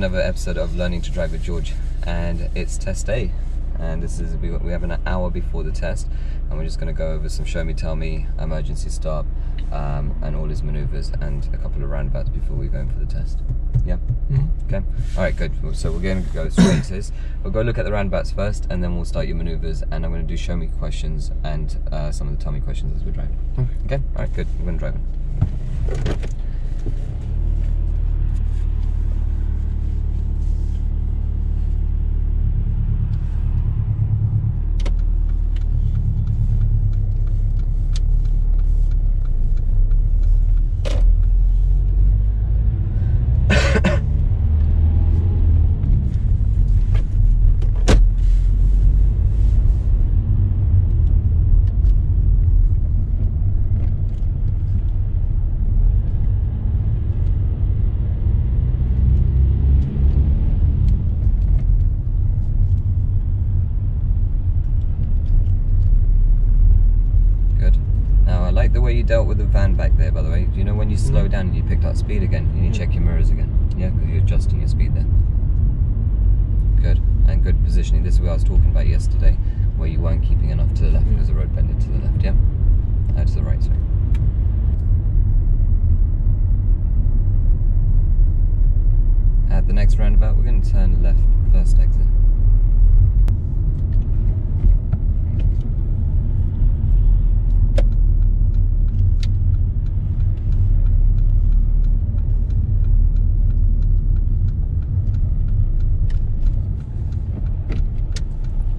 another episode of Learning to Drive with George, and it's test day. And this is we we have an hour before the test, and we're just going to go over some show me, tell me, emergency stop, um, and all his maneuvers, and a couple of roundabouts before we go in for the test. Yeah. Okay. All right. Good. So we're going to go straight to this. We'll go look at the roundabouts first, and then we'll start your maneuvers, and I'm going to do show me questions and uh, some of the tell me questions as we're driving. Okay. Okay. All right. Good. We're going to drive. in. Good. Now, I like the way you dealt with the van back there, by the way. Do you know you slow down and you picked up speed again? and You check your mirrors again. Yeah, because you're adjusting your speed there. Good. And good positioning. This is what I was talking about yesterday, where you weren't keeping enough to the left because the road bended to the left, yeah? Uh, to the right, sorry. At the next roundabout, we're going to turn left first exit.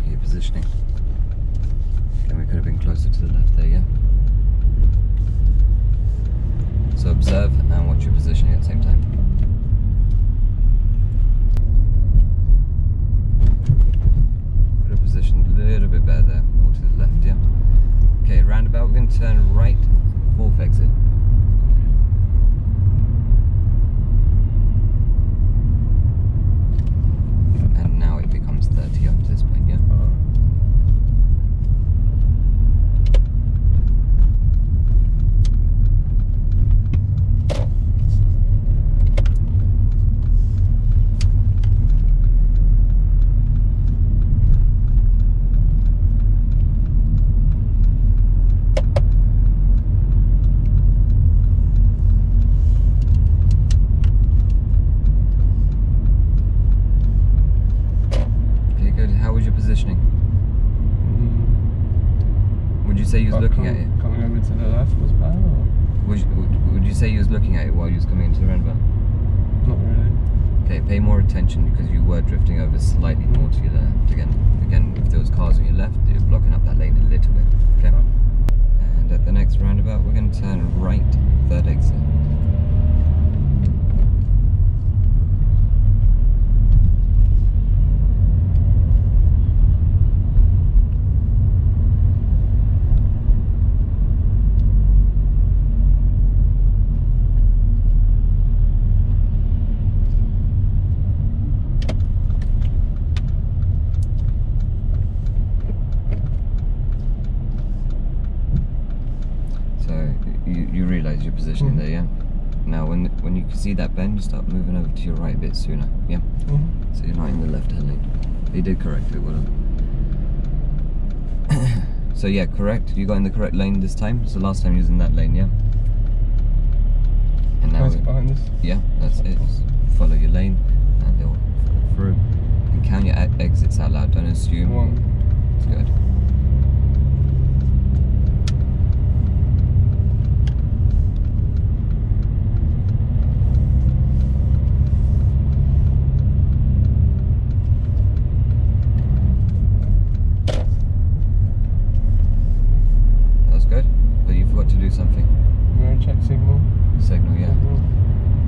Your positioning. Okay, we could have been closer to the left there? So observe and watch your positioning at the same time. Could have positioned a little bit better there, more to the left, yeah? Okay, roundabout, we're going to turn right, fourth exit. And now it becomes 30 up to this point, yeah? Okay, good. How was your positioning? Would you say you was But looking com- at it? Coming over to the left was bad, or Would you, would, would you say you was looking at it while you was coming into the roundabout? not really? Okay, pay more attention because you were drifting over slightly more to your left. Again, again, if there was cars on your left, you're blocking up that lane a little bit. Okay. And at the next roundabout, we're going to turn right, third exit. So you, you realise your positioning Mhm. there, yeah? Now, when when you can see that bend, you start moving over to your right a bit sooner, yeah? Mhm. So you're not in the left-hand lane. You did correct it, done. so yeah, correct. You got in the correct lane this time. So last time you was in that lane, yeah. And now, behind this? yeah, that's it. Just follow your lane, and they'll follow through. And count your exits out loud. Don't assume. One. Good. That was good, but you forgot to do something. Mirror check signal. Signal, yeah. Signal.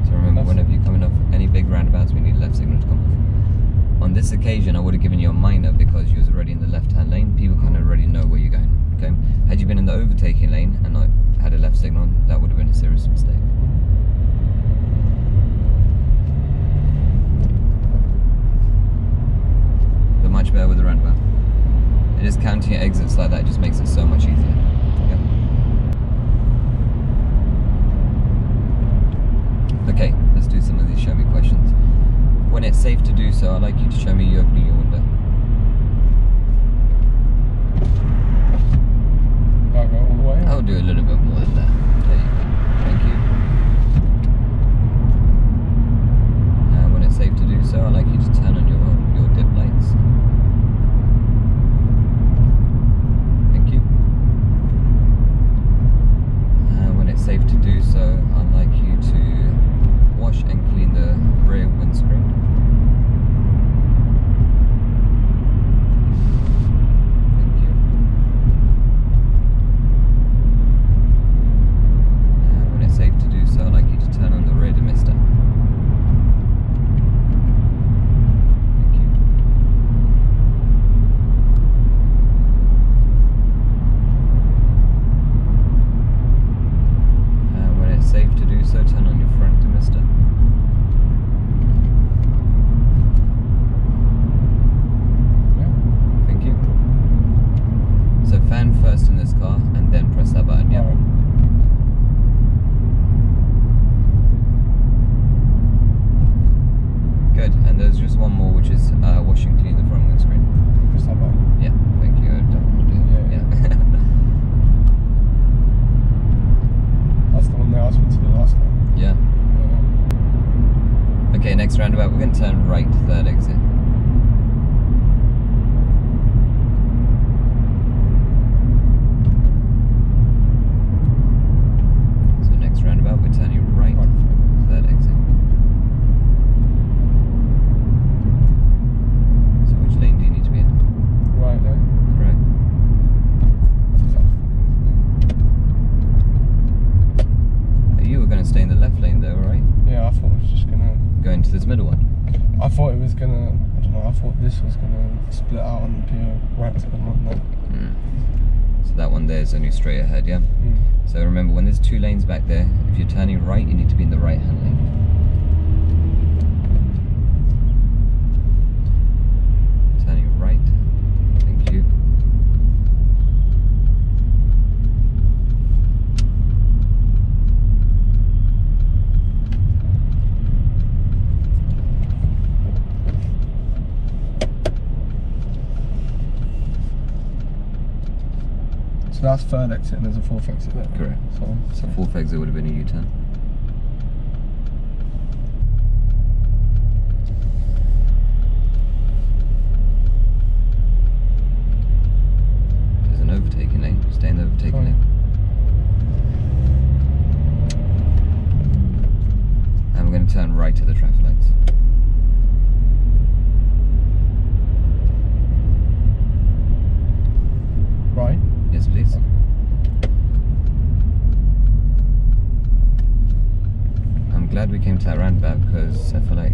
So remember, That's- whenever you're coming off any big roundabouts, we need left signal to come off. On this occasion, I would have given you a minor because you was already in the left-hand lane. People kind of already know where you're going. Okay. Had you been in the overtaking lane and not had a left signal, that would have been a serious mistake. But much better with the roundabout. It is counting your exits like that just makes it so much easier. Yep. Okay, let's do some of these show me questions. What when it's safe to do so, I'd like you to show me you opening your window. Do I go all the way? I'll do a little bit more than that. There you go. Thank you. And when it's safe to do so, I'd like you to one there is only straight ahead, yeah? Mm. So remember, when there's two lanes back there, if you're turning right, you need to be in the right hand lane. Turning right. Thank you. That's third exit and there's a fourth exit there. Correct. So, So fourth exit would have been a U-turn. There's an overtaking lane. Stay in the overtaking Fine. lane. And we're going to turn right to the traffic lights. right. Yes, please. I'm glad we came to that roundabout because I feel like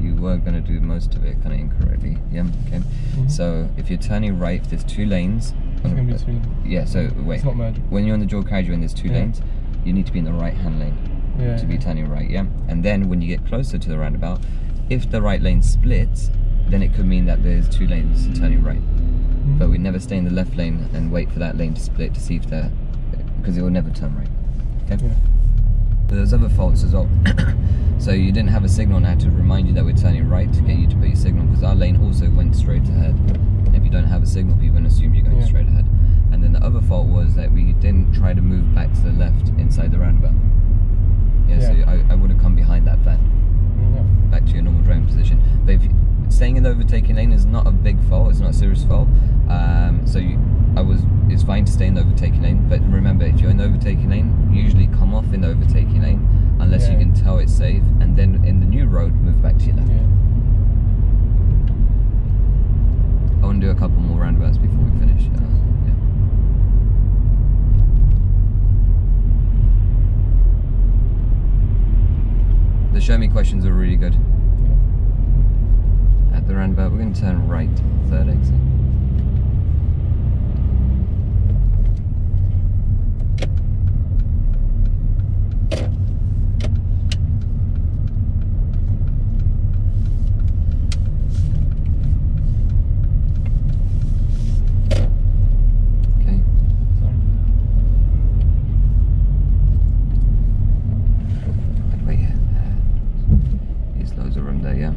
you were going to do most of it kind of incorrectly. Yeah, okay. Mhm. So if you're turning right, if there's two lanes. It's gonna be two. Yeah, so wait. It's not merging. When you're on the dual carriageway and there's two Yeah. lanes, you need to be in the right hand lane Yeah. to be turning right, yeah? And then when you get closer to the roundabout, if the right lane splits, then it could mean that there's two lanes turning right. Mhm. But we never stay in the left lane and wait for that lane to split to see if they're because it will never turn right. Okay. Yeah. There's other faults as well. so you didn't have a signal now to remind you that we're turning right to get you to put your signal because our lane also went straight ahead. If you don't have a signal, people to assume you're going Yeah. straight ahead. And then the other fault was that we didn't try to move back to the left inside the roundabout. Yeah, so I, I would have come behind that van Yeah. back to your normal driving position. But if you, staying in the overtaking lane is not a big fault, it's not a serious fault. Um, so you, I was, it's fine to stay in the overtaking lane. But remember, if you're in the overtaking lane, usually come off in the overtaking lane unless you can tell it's safe, and then in the new road, move back to your left. Yeah. I want to do a couple more roundabouts before we finish. Uh, yeah. The show me questions are really good. The roundabout, we're going to turn right, third exit. Okay. Sorry. Wait, uh, there's loads of room there, yeah.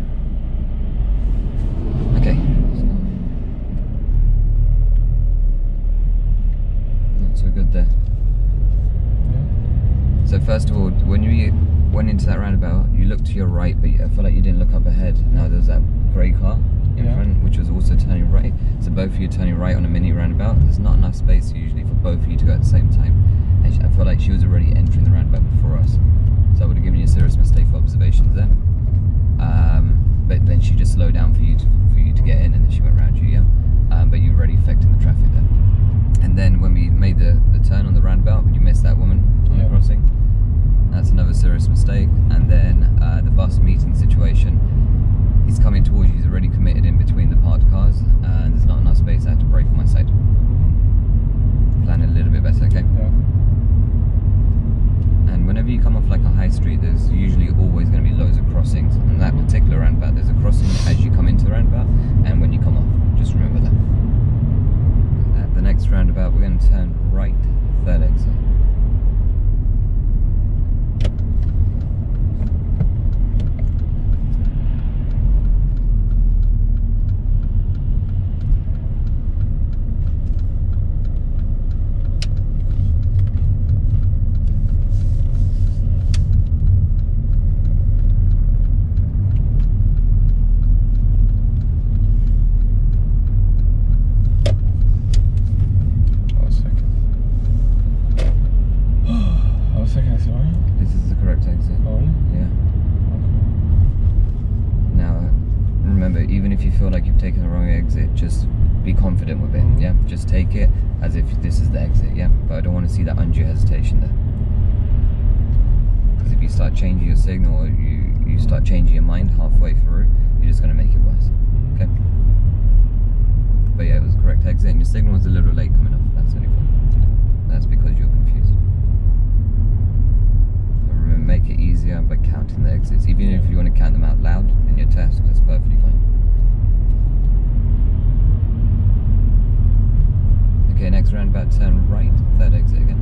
went into that roundabout, you looked to your right, but I feel like you didn't look up ahead. Now there's that grey car in Yeah. front, which was also turning right. So both of you turning right on a mini roundabout. There's not enough space usually for both of you to go at the same time. And I feel like she was already entering the roundabout before us. So I would have given you a serious mistake for observations there. Um, but then she just slowed down for you to, for you to get in, and then she went around you, yeah. Um, but you were already affecting the traffic there. And then when we made the, the turn on the roundabout, you missed that woman on Yeah. the crossing. That's another serious mistake. And then uh, the bus meeting situation. He's coming towards you. He's already committed in between the parked cars, uh, and there's not enough space. I had to brake on my side. Mm-hmm. Plan it a little bit better, okay? Yeah. And whenever you come off like a high street, there's usually always going to be loads of crossings. And that particular roundabout, there's a crossing as you come into the roundabout and when you come off. Just remember that. At the next roundabout, we're going to turn right, third exit. I was second. I was second, is it right? This is the correct exit. Oh, really? Yeah. Okay. Now, remember, even if you feel like you've taken the wrong exit, just be confident with it. Mhm. Yeah, just take it as if this is the exit. Yeah, but I don't want to see that undue hesitation there. Because if you start changing your signal, or you you start changing your mind halfway through, you're just going to make it worse. Okay. But yeah, it was the correct exit, and your signal was a little late coming off. That's the only fault. That's because you're confused. But remember, make it easier by counting the exits. Even if you want to count them out loud in your test, that's perfectly fine. Okay, next roundabout, turn right, third exit again.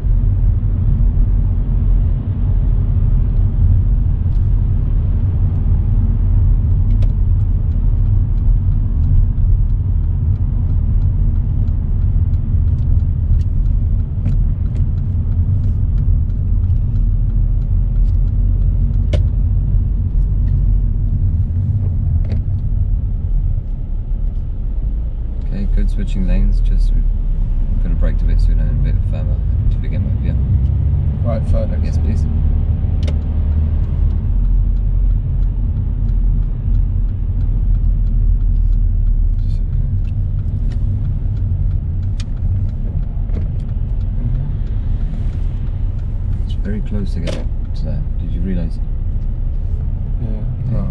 Switching lanes, just we're gonna brake a bit sooner and a bit further to begin with, yeah. Right, third. Yes, please. Just sit here. It's very close to get to there. Did you realise? Yeah. No.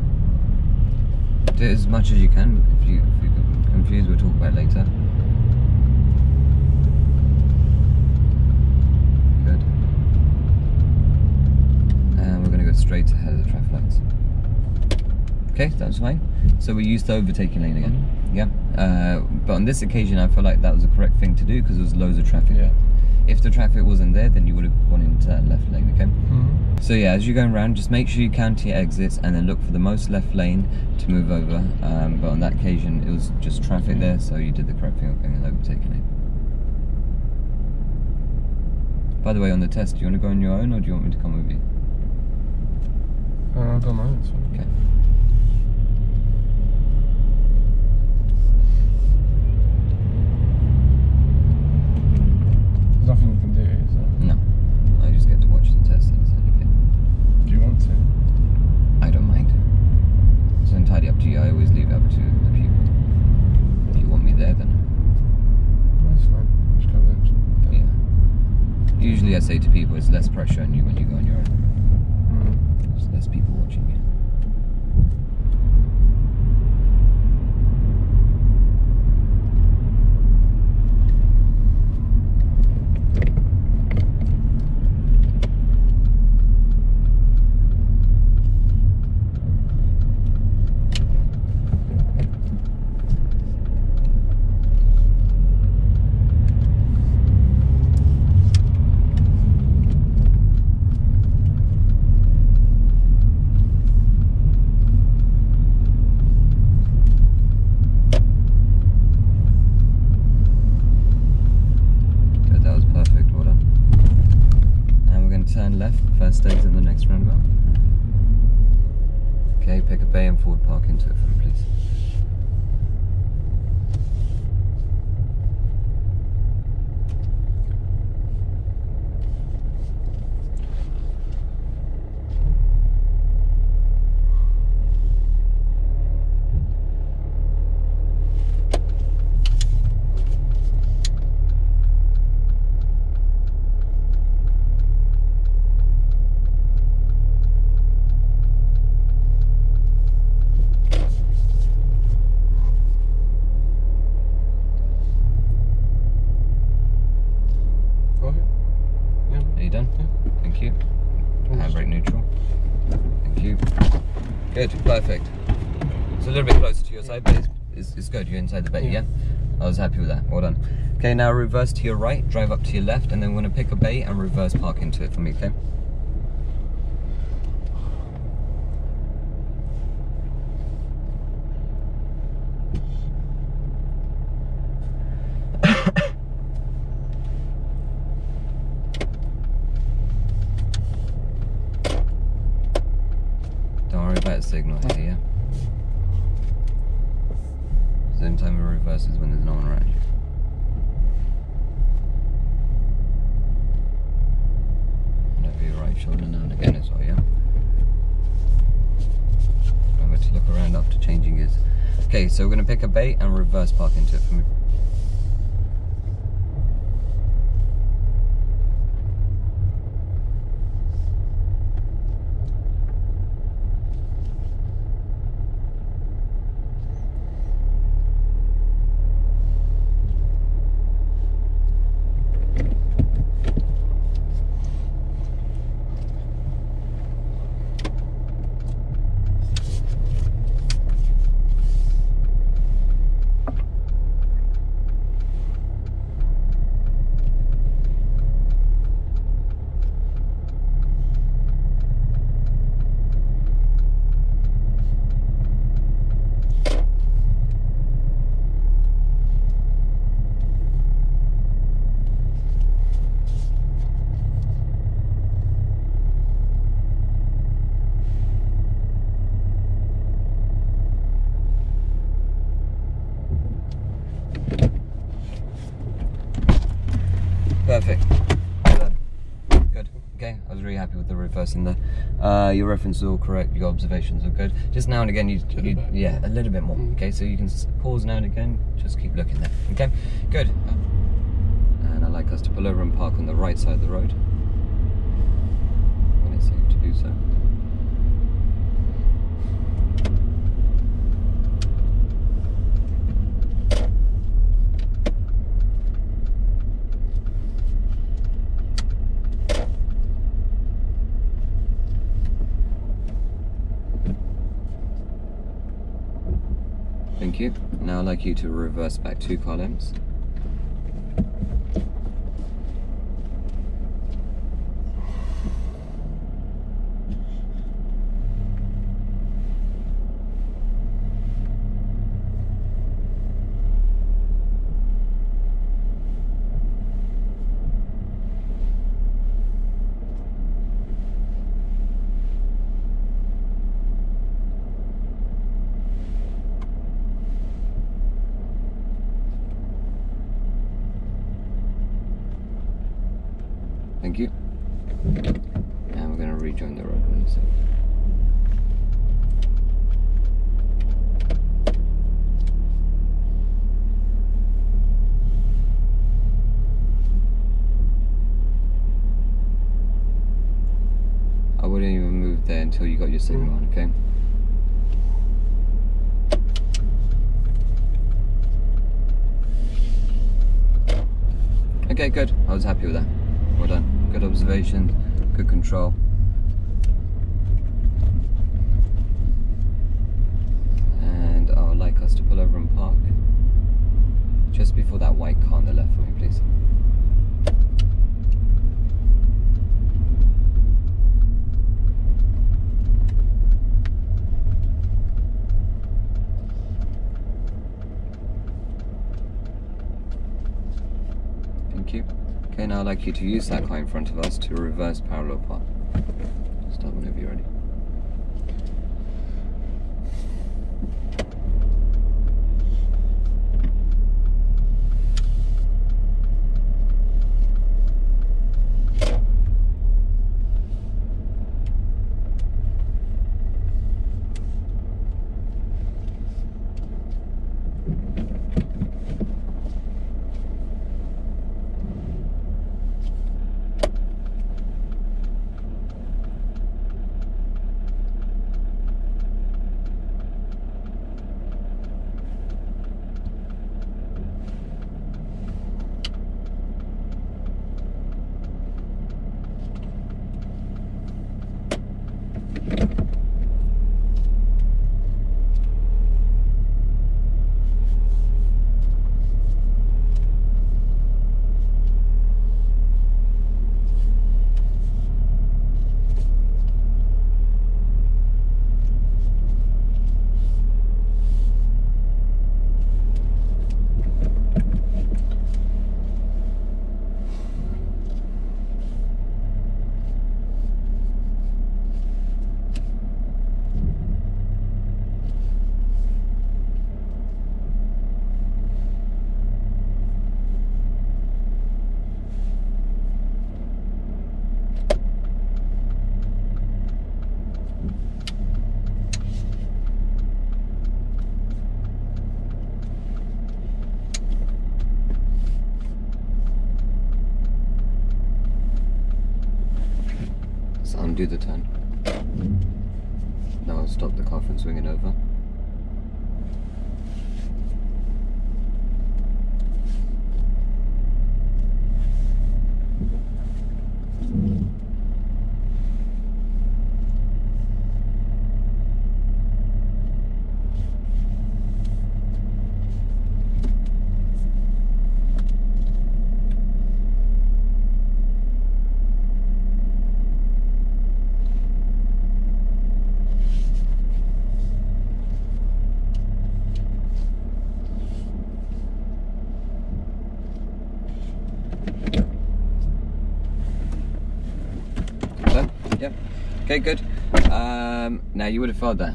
Do it as much as you can. If you if you're confused, we'll talk about it later. Good. And we're gonna go straight ahead traffic. Okay, that's fine. So we used the overtaking lane again. Yeah. Uh, but on this occasion, I feel like that was the correct thing to do because there was loads of traffic. Yeah. If the traffic wasn't there, then you would have gone into that left lane. Okay. Mhm. So yeah, as you're going around, just make sure you count your exits and then look for the most left lane to move over. Um, but on that occasion, it was just traffic there, so you did the correct thing of going and overtaking it. By the way, on the test, do you want to go on your own or do you want me to come with you? Uh, I don't know. It's fine. Okay. There's nothing you can do, is there? No, I just get to watch the test. Okay. Do you want to? I don't mind. It's entirely up to you. I always leave it up to the people. If you want me there, then That's fine. Just go it. yeah. Usually, I say to people, it's less pressure on you when you go on your own. There's less people watching you. Good, that was perfect. Well done. And we're going to turn left, first exit in the next roundabout. Okay, pick a bay and forward park into it for me, please. Okay. Yeah. Are you done? Yeah. Thank you. Handbrake neutral. Thank you. Good, perfect. It's a little bit closer to your side, but it's, it's, it's good. You're inside the bay, yeah. Yeah. I was happy with that. Well done. Okay, now reverse to your right, drive up to your left, and then we're going to pick a bay and reverse park into it for me, okay? Don't worry about the signal here, yeah? Time it reverses when there's no one around you. And over your right shoulder now and again as well, yeah? Remember to look around after changing gears. Okay, so we're gonna pick a bait and reverse park into it for me. Perfect. Well done. Good. Okay, I was really happy the there. Uh, your reference is all correct. Your observations are good. Just now and again, you, you yeah, a little bit more. Mm. Okay, so you can pause now and again. Just keep looking there. Okay, good. And I'd like us to pull over and park on the right side of the road when it's safe to do so. You. Now I'd like you to reverse back two columns. Thank you. And we're going to rejoin the road. I wouldn't even move there until you got your signal on, okay? Okay, good. I was happy with that. Good observation, good control. And oh, I would like us to pull over and park just before that white car on the left for me, please. Thank you. Okay, now I'd like you to use that car in front of us to reverse parallel park. Start whenever you're ready. Do the turn. Now I'll stop the car from swinging over. Done? Yep. Okay, good. Um, now you would have felt that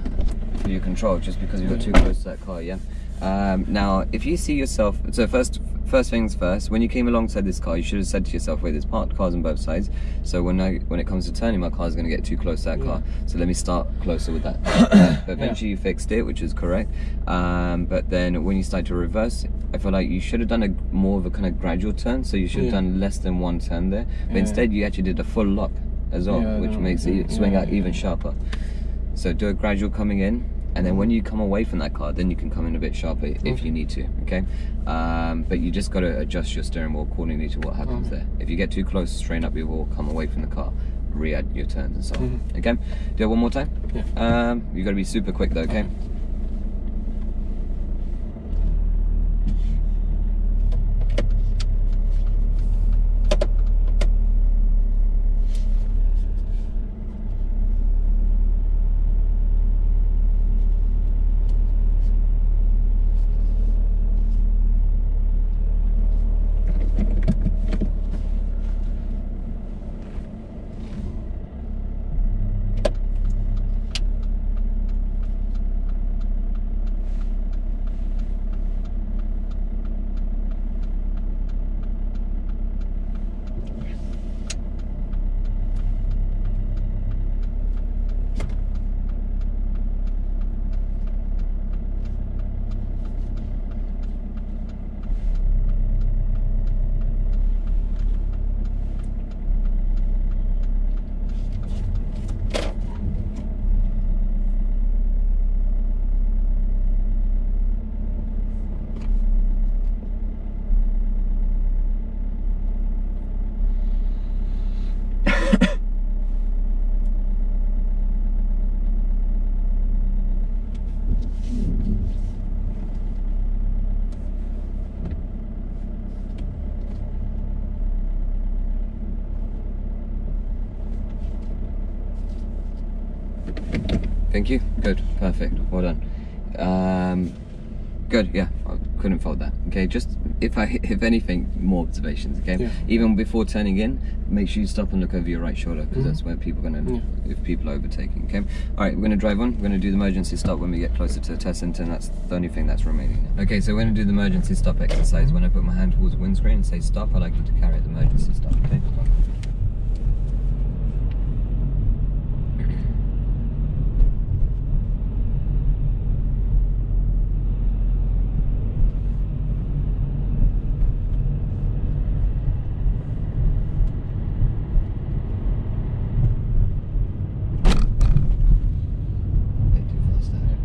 for your control just because you got too close to that car, yeah? Um, now, if you see yourself, so first, first things first, when you came alongside this car, you should have said to yourself, wait, there's parked cars on both sides. So when I, when it comes to turning, my car's going to get too close to that car. So let me start closer with that. but eventually you fixed it, which is correct. Um, but then when you start to reverse, I feel like you should have done a more of a kind of gradual turn. So you should have Yeah. done less than one turn there. But Yeah. instead you actually did a full lock as well, Yeah, which know. makes it Yeah, swing out yeah, even sharper. So do a gradual coming in, and then when you come away from that car, then you can come in a bit sharper if you need to. Okay, um, but you just got to adjust your steering wheel accordingly to what happens Okay. there. If you get too close, strain up your wheel, come away from the car, re-add your turns and so on. Mhm. Okay, do it one more time. Yeah. Um, you got to be super quick though. Okay. Thank you. Good. Perfect. Well done. Um, good. Yeah. I couldn't fault that. Okay. Just if I, if anything, more observations. Okay. Yeah. Even before turning in, make sure you stop and look over your right shoulder because Mhm. that's where people are gonna, Yeah. if people are overtaking. Okay. All right. We're gonna drive on. We're gonna do the emergency stop when we get closer to the test center, and that's the only thing that's remaining. Okay. So we're gonna do the emergency stop exercise. When I put my hand towards the windscreen and say stop, I like you to carry out the emergency stop. Okay. Bit too fast there.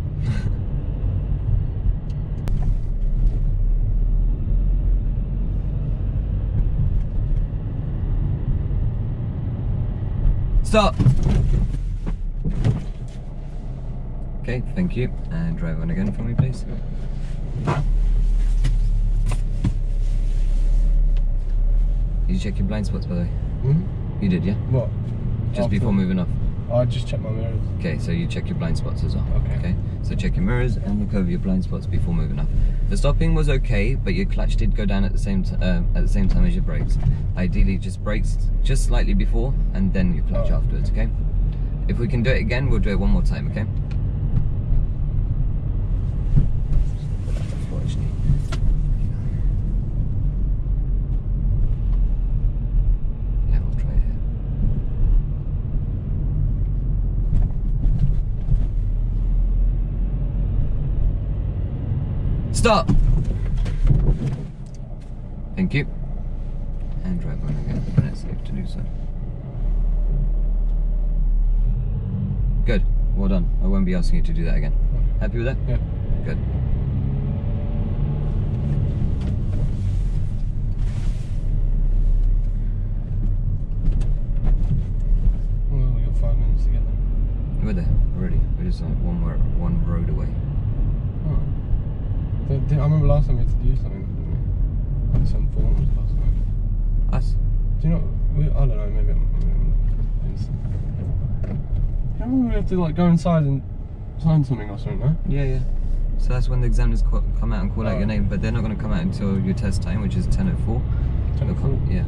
Stop! Okay, thank you. And drive on again for me, please. Did you check your blind spots, by the way? Hmm? You did, yeah? What? Just After- before moving off. I just checked my mirrors. Okay, so you check your blind spots as well. Okay. Okay. So check your mirrors and look over your blind spots before moving off. The stopping was okay, but your clutch did go down at the same um, at the same time as your brakes. Ideally, just brakes just slightly before and then your clutch Oh. afterwards. Okay. If we can do it again, we'll do it one more time. Okay. Unfortunately. Yeah, we'll try it here. Stop! Thank you. And drive on again when it's safe to do so. Good. Well done. I won't be asking you to do that again. Happy with that? Yeah. Good. Well, we got five minutes together. We're there already. We're just like one wor- one road away. Oh. I remember last time we had to do something, didn't we? Like some forms last time. Us? Do you know? We, I don't know. Maybe I'm. Maybe I'm doing. You remember we have to like go inside and sign something or something, no? Yeah, yeah. So that's when the examiners come out and call out your Oh. name, but they're not going to come out until your test time, which is 10.04. Ten They'll oh come- four. Yeah.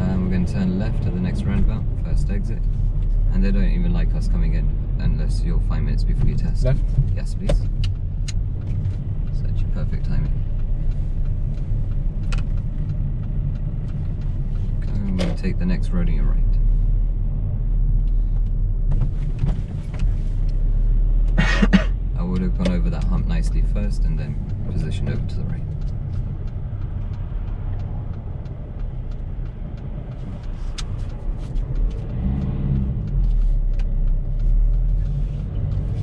Um, we're going to turn left at the next roundabout, first exit. And they don't even like us coming in unless you're five minutes before your test. Left. Yes, please. Such perfect timing. Okay, and take the next road on your right. I would have gone over that hump nicely first and then positioned over to the right.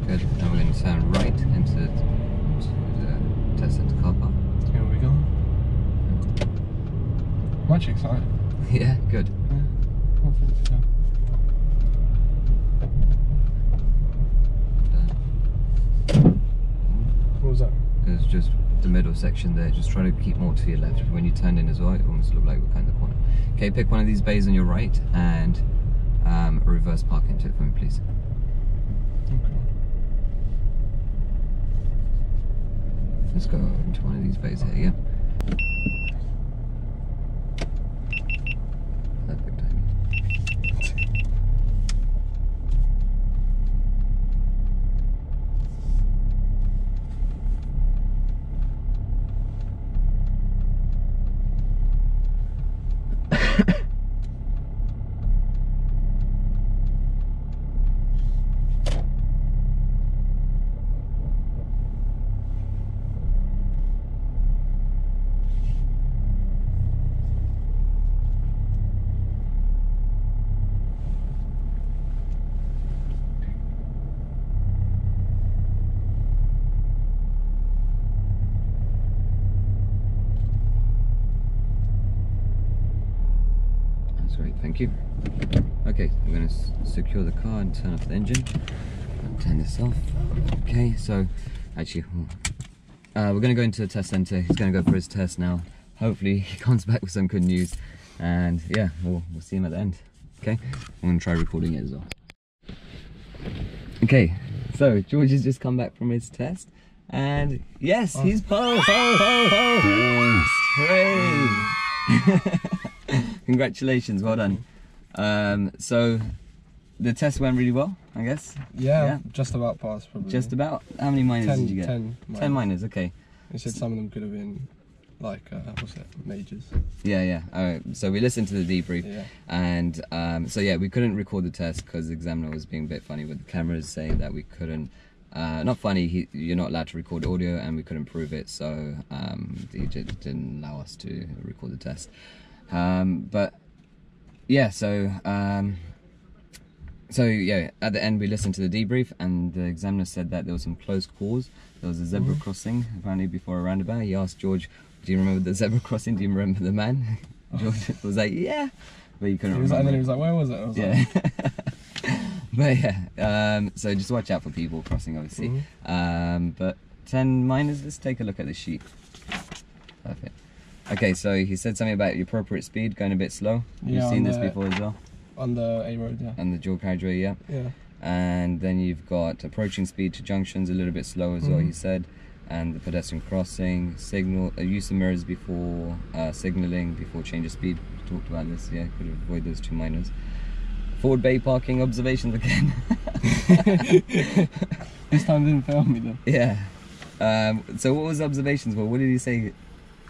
Good. Now we're going to turn right into the, into the test center car park. Here we go. Much excited. Yeah, good. Yeah. Confident to go. Done. What was that? It's just the middle section there. Just try to keep more to your left. When you turn in as well, it almost look like we're kind of corner. Okay, pick one of these bays on your right and um, reverse park into it for me, please. Okay. Let's go into one of these bays here, yeah? Perfect timing. That's great, thank you. Okay, I'm going to secure the car and turn off the engine. Turn this off. Okay, so actually, uh, we're going to go into the test center. He's going to go for his test now. Hopefully, he comes back with some good news. And yeah, we'll, we'll see him at the end. Okay, I'm to try recording it as well. Okay, so George has just come back from his test. And yes, he's passed. Ho, ho, ho. Hooray! Congratulations, well done. Um, so the test went really well, I guess. Yeah, Yeah. just about passed probably. Just about. How many minors ten, did you get? Ten. Ten minors. Okay. They said some of them could have been like uh, what's it, majors. Yeah, yeah. All right. So we listened to the debrief, Yeah. and um, so yeah, we couldn't record the test because the examiner was being a bit funny with the cameras, saying that we couldn't. Uh, not funny. He, you're not allowed to record audio, and we couldn't prove it, so um, he just didn't allow us to record the test. Um, but yeah, so um, so yeah, at the end we listened to the debrief, and the examiner said that there was some close calls. There was a zebra crossing apparently before a roundabout. He asked George, "Do you remember the zebra crossing? Do you remember the man?" George was like, "Yeah," but you couldn't He was, remember. and then he was like, "Where was it?" I was yeah. like, but yeah, um, so just watch out for people crossing, obviously. Mhm. Um, but ten minors. Let's take a look at the sheet. Perfect. Okay, so he said something about the appropriate speed, going a bit slow. You've Yeah, seen this the- before as well, on the A road. Yeah. and the dual carriageway, yeah. Yeah. And then you've got approaching speed to junctions a little bit slow as well. He Mhm. said, and the pedestrian crossing, signal, uh, use of mirrors before uh, signaling, before change of speed. We talked about this, yeah. Could avoid those two minors. Forward bay parking observations again. This time didn't fail me though. Yeah. Um, so what was observations? Well, what did he say?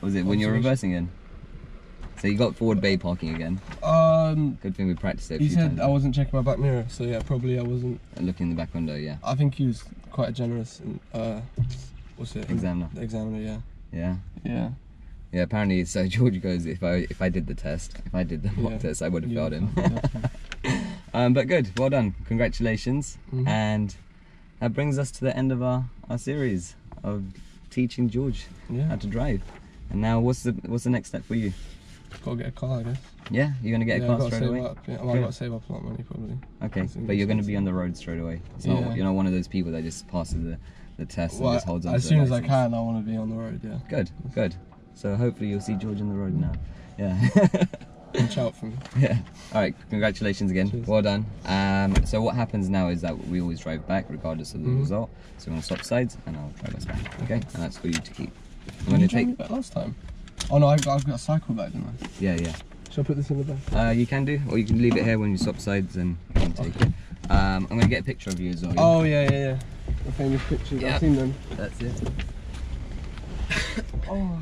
Was it when you're Observation. reversing in? So you got forward bay parking again. Um, Good thing we practiced it. He said times. I wasn't checking my back mirror, so yeah, probably I wasn't. And Looking in the back window, yeah. I think he was quite generous. Uh, what's it? Examiner. Examiner, yeah. Yeah. Yeah. Yeah, apparently, so George goes, if I if I did the test, if I did the mock Yeah. test, I would have You failed him. would have failed, um, but good, well done, congratulations, Mhm. and that brings us to the end of our, our series of teaching George Yeah. how to drive. And now, what's the what's the next step for you? Gotta get a car, I guess. Yeah, you're gonna get yeah, a car I've got to straight save away. Up. Yeah, well, I've got to save up a lot of money probably. Okay, but you're going to be on the road straight away. It's not, Yeah. You're not one of those people that just passes the, the test Well, and just holds on as soon as I can, I want to be on the road. Yeah. Good, good. So hopefully you'll see George on the road now. Yeah. Watch out for me. yeah. All right. Congratulations again. Cheers. Well done. Um, so what happens now is that we always drive back regardless of the Mhm. result. So we're gonna swap sides and I'll drive us back. Okay. And that's for you to keep. I'm going to take back last time. Oh no, I've got, I've got a cycle bag, didn't I? Yeah, yeah. Shall I put this in the bag? Uh, you can do, or you can leave it here when you swap sides and take okay. it. Um, I'm going to get a picture of you as well. Oh yeah, yeah, yeah. The famous pictures, yep. I've seen them. That's it. oh.